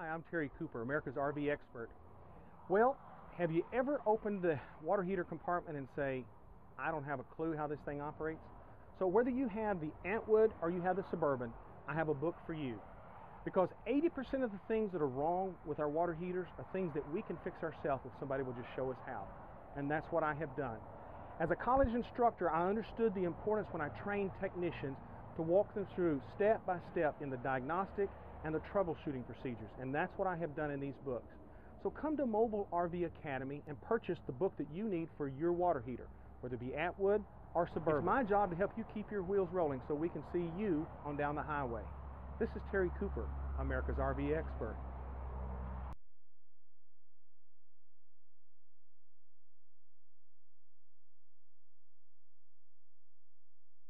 Hi, I'm Terry Cooper, America's RV expert. Well, have you ever opened the water heater compartment and say, I don't have a clue how this thing operates? So whether you have the Atwood or you have the Suburban, I have a book for you. Because 80% of the things that are wrong with our water heaters are things that we can fix ourselves if somebody will just show us how. And that's what I have done. As a college instructor, I understood the importance when I trained technicians to walk them through step by step in the diagnostic and the troubleshooting procedures. And that's what I have done in these books. So come to Mobile RV Academy and purchase the book that you need for your water heater, whether it be Atwood or Suburban. It's my job to help you keep your wheels rolling so we can see you on down the highway. This is Terry Cooper, America's RV expert.